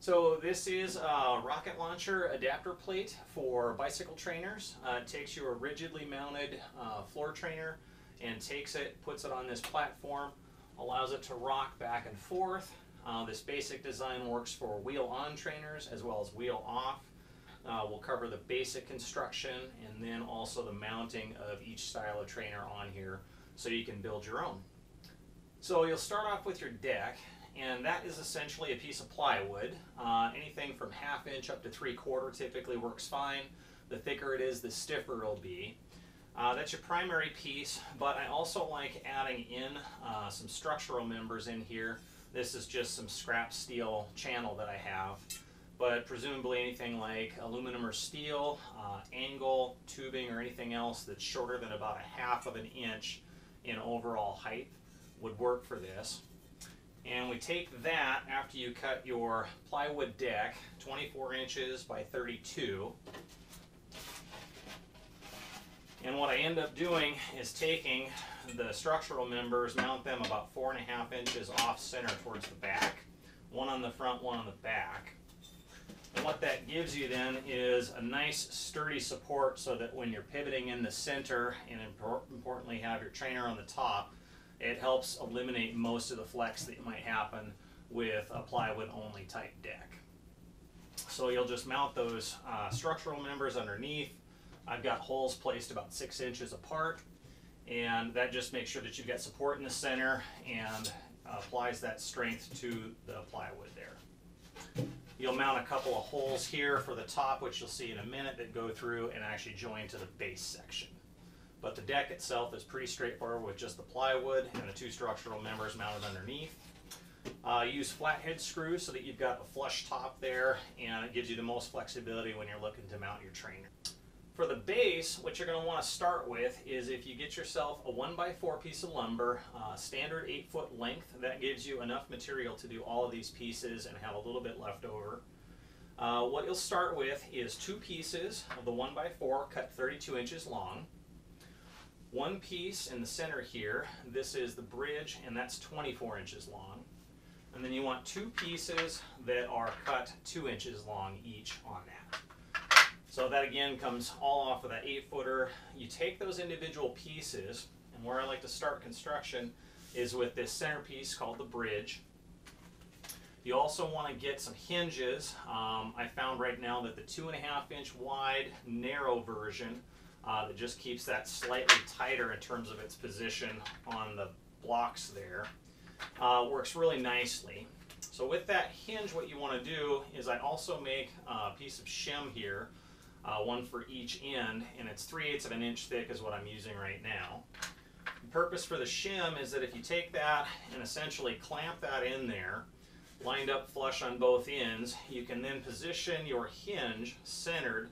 So this is a Rockit Launcher adapter plate for bicycle trainers. Uh, it takes your rigidly mounted uh, floor trainer and takes it, puts it on this platform, allows it to rock back and forth. Uh, this basic design works for wheel on trainers as well as wheel off. Uh, we'll cover the basic construction and then also the mounting of each style of trainer on here so you can build your own. So you'll start off with your deck and that is essentially a piece of plywood. Uh, anything from half inch up to three quarter typically works fine. The thicker it is, the stiffer it'll be. Uh, that's your primary piece, but I also like adding in uh, some structural members in here. This is just some scrap steel channel that I have, but presumably anything like aluminum or steel, uh, angle, tubing, or anything else that's shorter than about a half of an inch in overall height would work for this. And we take that after you cut your plywood deck, 24 inches by 32. And what I end up doing is taking the structural members, mount them about four and a half inches off center towards the back, one on the front, one on the back. And what that gives you then is a nice sturdy support so that when you're pivoting in the center and importantly have your trainer on the top, it helps eliminate most of the flex that might happen with a plywood only type deck. So you'll just mount those uh, structural members underneath. I've got holes placed about six inches apart and that just makes sure that you've got support in the center and applies that strength to the plywood there. You'll mount a couple of holes here for the top, which you'll see in a minute, that go through and actually join to the base section. But the deck itself is pretty straightforward with just the plywood and the two structural members mounted underneath. Uh, use flathead screws so that you've got a flush top there and it gives you the most flexibility when you're looking to mount your trainer. For the base, what you're going to want to start with is if you get yourself a 1x4 piece of lumber, uh, standard 8 foot length, that gives you enough material to do all of these pieces and have a little bit left over. Uh, what you'll start with is two pieces of the 1x4 cut 32 inches long one piece in the center here, this is the bridge, and that's 24 inches long. And then you want two pieces that are cut two inches long each on that. So that again comes all off of that eight footer. You take those individual pieces, and where I like to start construction is with this centerpiece called the bridge. You also want to get some hinges. Um, I found right now that the two and a half inch wide narrow version uh, that just keeps that slightly tighter in terms of its position on the blocks there. Uh, works really nicely. So with that hinge, what you want to do is I also make a piece of shim here, uh, one for each end, and it's 3 eighths of an inch thick is what I'm using right now. The purpose for the shim is that if you take that and essentially clamp that in there, lined up flush on both ends, you can then position your hinge centered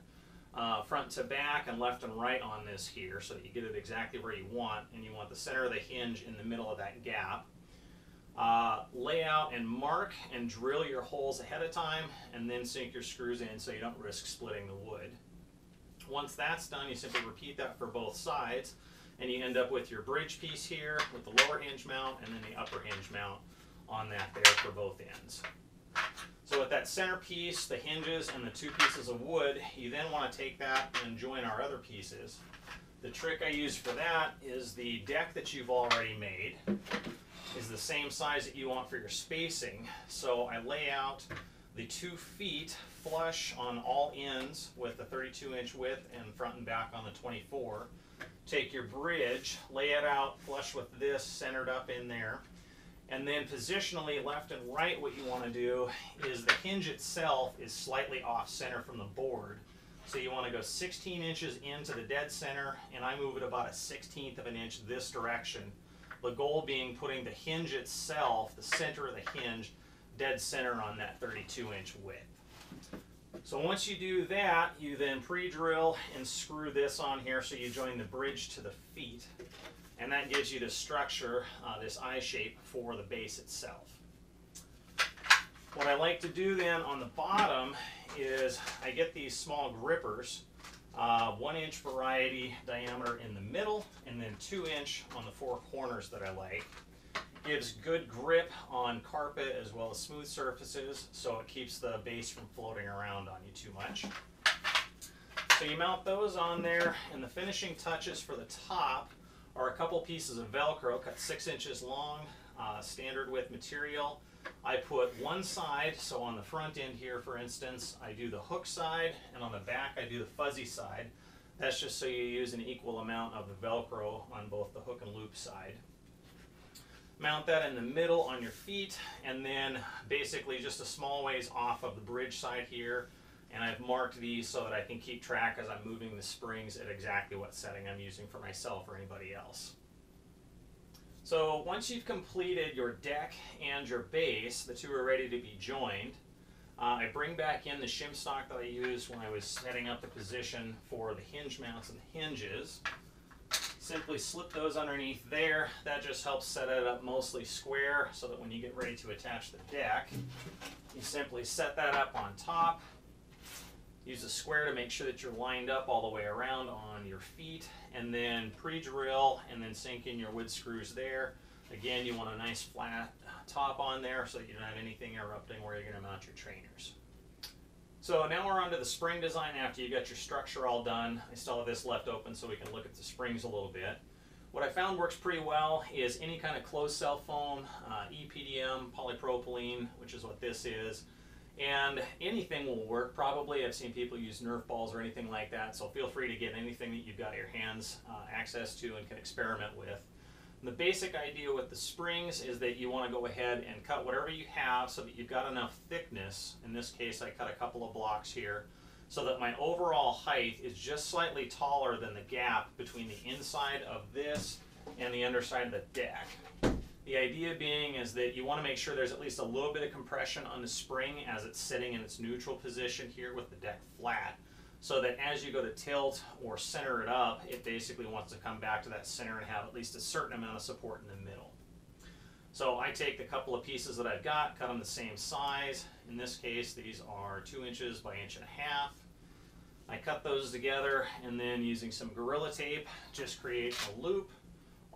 uh, front to back and left and right on this here so that you get it exactly where you want and you want the center of the hinge in the middle of that gap. Uh, lay out and mark and drill your holes ahead of time and then sink your screws in so you don't risk splitting the wood. Once that's done you simply repeat that for both sides and you end up with your bridge piece here with the lower hinge mount and then the upper hinge mount on that there for both ends. So with that center piece, the hinges, and the two pieces of wood, you then want to take that and join our other pieces. The trick I use for that is the deck that you've already made is the same size that you want for your spacing. So I lay out the two feet flush on all ends with the 32 inch width and front and back on the 24. Take your bridge, lay it out flush with this centered up in there. And then positionally, left and right, what you want to do is the hinge itself is slightly off center from the board. So you want to go 16 inches into the dead center, and I move it about a 16th of an inch this direction. The goal being putting the hinge itself, the center of the hinge, dead center on that 32 inch width. So once you do that, you then pre-drill and screw this on here so you join the bridge to the feet and that gives you the structure, uh, this eye shape for the base itself. What I like to do then on the bottom is I get these small grippers, uh, one inch variety diameter in the middle, and then two inch on the four corners that I like. Gives good grip on carpet as well as smooth surfaces, so it keeps the base from floating around on you too much. So you mount those on there, and the finishing touches for the top are a couple pieces of Velcro cut six inches long, uh, standard width material. I put one side, so on the front end here, for instance, I do the hook side, and on the back, I do the fuzzy side. That's just so you use an equal amount of the Velcro on both the hook and loop side. Mount that in the middle on your feet, and then basically just a small ways off of the bridge side here. And I've marked these so that I can keep track as I'm moving the springs at exactly what setting I'm using for myself or anybody else. So once you've completed your deck and your base, the two are ready to be joined. Uh, I bring back in the shim stock that I used when I was setting up the position for the hinge mounts and the hinges. Simply slip those underneath there. That just helps set it up mostly square so that when you get ready to attach the deck, you simply set that up on top. Use a square to make sure that you're lined up all the way around on your feet and then pre-drill and then sink in your wood screws there. Again, you want a nice flat top on there so that you don't have anything erupting where you're going to mount your trainers. So now we're on to the spring design after you got your structure all done. I still have this left open so we can look at the springs a little bit. What I found works pretty well is any kind of closed cell foam, uh, EPDM, polypropylene, which is what this is, and anything will work probably. I've seen people use Nerf balls or anything like that, so feel free to get anything that you've got your hands uh, access to and can experiment with. The basic idea with the springs is that you want to go ahead and cut whatever you have so that you've got enough thickness. In this case, I cut a couple of blocks here so that my overall height is just slightly taller than the gap between the inside of this and the underside of the deck. The idea being is that you want to make sure there's at least a little bit of compression on the spring as it's sitting in its neutral position here with the deck flat so that as you go to tilt or center it up, it basically wants to come back to that center and have at least a certain amount of support in the middle. So I take the couple of pieces that I've got, cut them the same size. In this case, these are two inches by inch and a half. I cut those together and then using some Gorilla Tape, just create a loop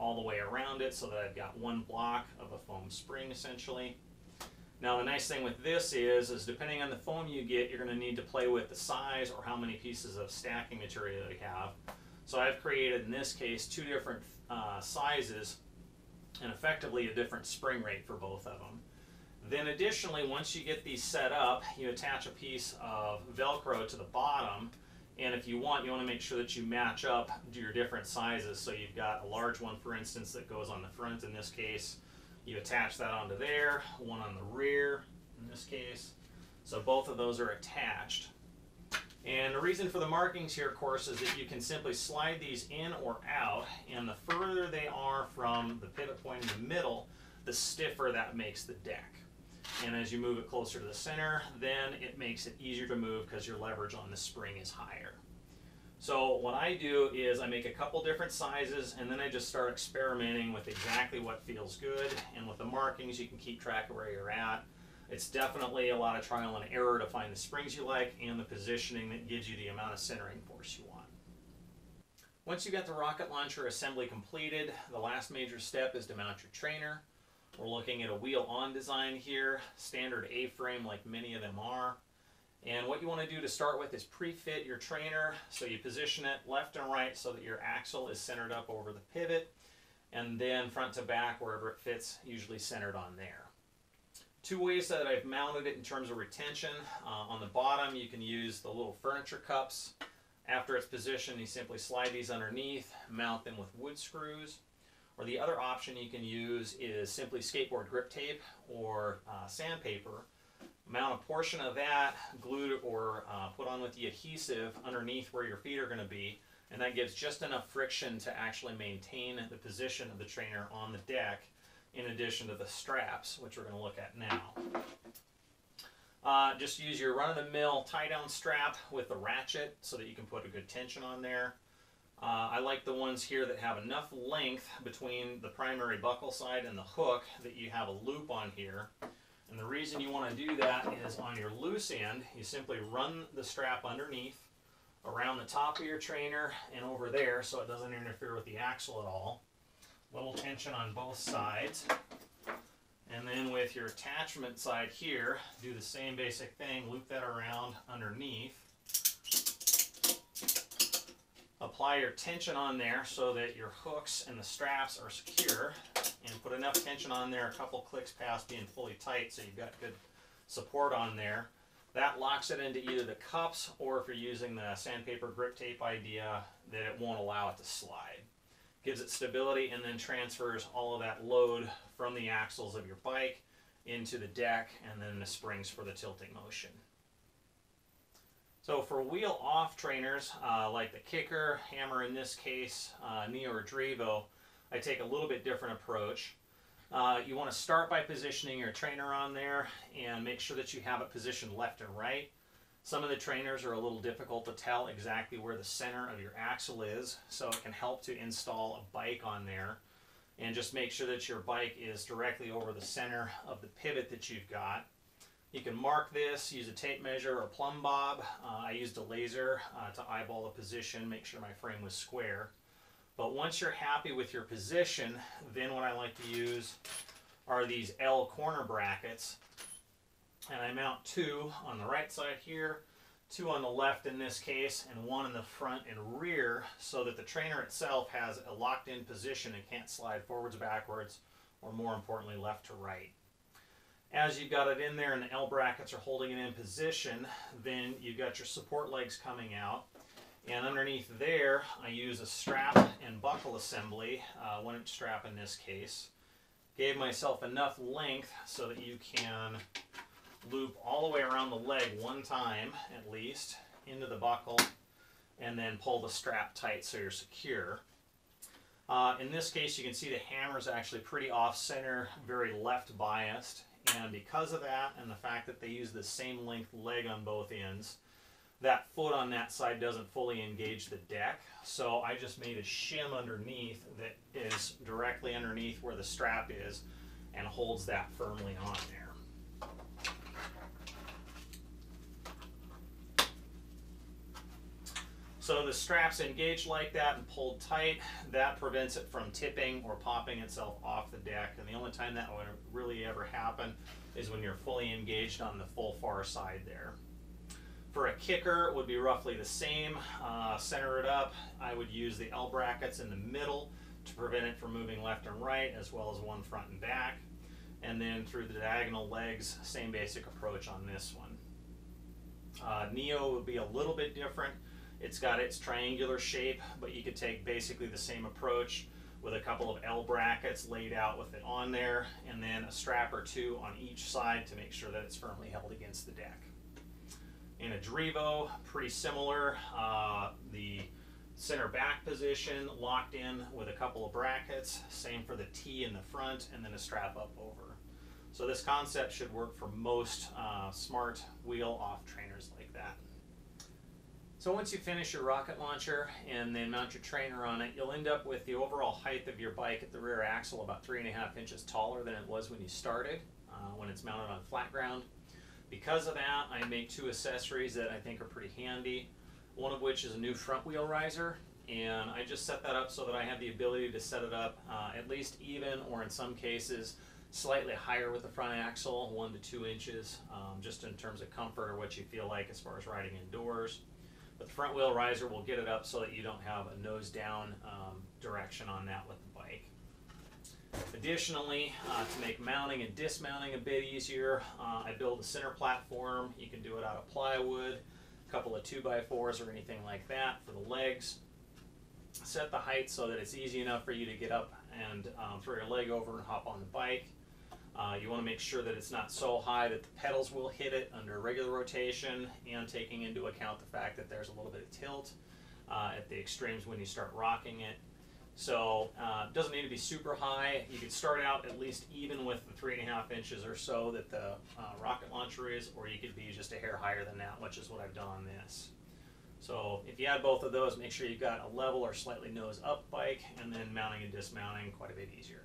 all the way around it so that I've got one block of a foam spring essentially. Now the nice thing with this is, is depending on the foam you get, you're going to need to play with the size or how many pieces of stacking material you have. So I've created, in this case, two different uh, sizes and effectively a different spring rate for both of them. Then additionally, once you get these set up, you attach a piece of Velcro to the bottom. And if you want, you want to make sure that you match up your different sizes. So you've got a large one, for instance, that goes on the front in this case. You attach that onto there, one on the rear in this case. So both of those are attached. And the reason for the markings here, of course, is that you can simply slide these in or out, and the further they are from the pivot point in the middle, the stiffer that makes the deck. And as you move it closer to the center, then it makes it easier to move because your leverage on the spring is higher. So what I do is I make a couple different sizes and then I just start experimenting with exactly what feels good. And with the markings, you can keep track of where you're at. It's definitely a lot of trial and error to find the springs you like and the positioning that gives you the amount of centering force you want. Once you've got the Rockit Launcher assembly completed, the last major step is to mount your trainer. We're looking at a wheel on design here, standard A-frame like many of them are. And what you want to do to start with is pre-fit your trainer. So you position it left and right so that your axle is centered up over the pivot. And then front to back, wherever it fits, usually centered on there. Two ways that I've mounted it in terms of retention. Uh, on the bottom, you can use the little furniture cups. After it's positioned, you simply slide these underneath, mount them with wood screws. Or the other option you can use is simply skateboard grip tape or uh, sandpaper mount a portion of that glued or uh, put on with the adhesive underneath where your feet are going to be and that gives just enough friction to actually maintain the position of the trainer on the deck in addition to the straps which we're going to look at now. Uh, just use your run-of-the-mill tie-down strap with the ratchet so that you can put a good tension on there. Uh, I like the ones here that have enough length between the primary buckle side and the hook that you have a loop on here and the reason you want to do that is on your loose end, you simply run the strap underneath around the top of your trainer and over there so it doesn't interfere with the axle at all. Little tension on both sides. And then with your attachment side here, do the same basic thing, loop that around underneath. Apply your tension on there so that your hooks and the straps are secure and put enough tension on there, a couple clicks past being fully tight so you've got good support on there. That locks it into either the cups or if you're using the sandpaper grip tape idea that it won't allow it to slide. Gives it stability and then transfers all of that load from the axles of your bike into the deck and then the springs for the tilting motion. So for wheel off trainers, uh, like the Kickr, Hammer in this case, uh, Neo or Drivo, I take a little bit different approach. Uh, you want to start by positioning your trainer on there and make sure that you have it positioned left and right. Some of the trainers are a little difficult to tell exactly where the center of your axle is, so it can help to install a bike on there and just make sure that your bike is directly over the center of the pivot that you've got. You can mark this, use a tape measure or a plumb bob. Uh, I used a laser uh, to eyeball the position, make sure my frame was square. But once you're happy with your position, then what I like to use are these L corner brackets. And I mount two on the right side here, two on the left in this case, and one in the front and rear so that the trainer itself has a locked in position and can't slide forwards, backwards, or more importantly, left to right. As you've got it in there and the L brackets are holding it in position, then you've got your support legs coming out. And underneath there, I use a strap and buckle assembly, uh, one inch strap in this case. Gave myself enough length so that you can loop all the way around the leg one time at least into the buckle and then pull the strap tight so you're secure. Uh, in this case, you can see the hammer is actually pretty off center, very left biased. And because of that and the fact that they use the same length leg on both ends, that foot on that side doesn't fully engage the deck. So I just made a shim underneath that is directly underneath where the strap is and holds that firmly on there. So the strap's engaged like that and pulled tight. That prevents it from tipping or popping itself off the deck. And the only time that would really ever happen is when you're fully engaged on the full far side there. For a Kickr, it would be roughly the same. Uh, center it up. I would use the L brackets in the middle to prevent it from moving left and right, as well as one front and back. And then through the diagonal legs, same basic approach on this one. Uh, Neo would be a little bit different. It's got its triangular shape, but you could take basically the same approach with a couple of L brackets laid out with it on there, and then a strap or two on each side to make sure that it's firmly held against the deck. In a Drivo, pretty similar. Uh, the center back position locked in with a couple of brackets. Same for the T in the front and then a strap up over. So this concept should work for most uh, smart wheel off trainers like that. So once you finish your Rockit Launcher and then mount your trainer on it, you'll end up with the overall height of your bike at the rear axle about three and a half inches taller than it was when you started, uh, when it's mounted on flat ground. Because of that, I make two accessories that I think are pretty handy. One of which is a new front wheel riser, and I just set that up so that I have the ability to set it up uh, at least even, or in some cases, slightly higher with the front axle, one to two inches, um, just in terms of comfort or what you feel like as far as riding indoors. But the front wheel riser will get it up so that you don't have a nose down um, direction on that with the bike. Additionally, uh, to make mounting and dismounting a bit easier, uh, I build a center platform. You can do it out of plywood, a couple of 2x4s or anything like that for the legs. Set the height so that it's easy enough for you to get up and um, throw your leg over and hop on the bike. Uh, you want to make sure that it's not so high that the pedals will hit it under regular rotation and taking into account the fact that there's a little bit of tilt uh, at the extremes when you start rocking it. So uh, doesn't need to be super high. You could start out at least even with the three and a half inches or so that the uh, Rockit Launcher is, or you could be just a hair higher than that, which is what I've done on this. So if you add both of those, make sure you've got a level or slightly nose up bike, and then mounting and dismounting quite a bit easier.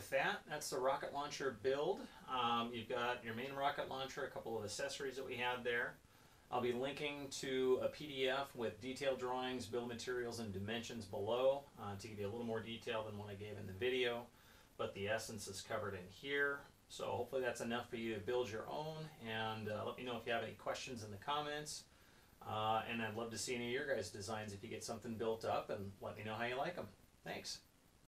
With that, that's the Rockit Launcher build. Um, you've got your main Rockit Launcher, a couple of accessories that we had there. I'll be linking to a PDF with detailed drawings, build materials, and dimensions below uh, to give you a little more detail than what I gave in the video. but the essence is covered in here. So hopefully that's enough for you to build your own. And uh, let me know if you have any questions in the comments. Uh, and I'd love to see any of your guys' designs if you get something built up, and let me know how you like them. Thanks.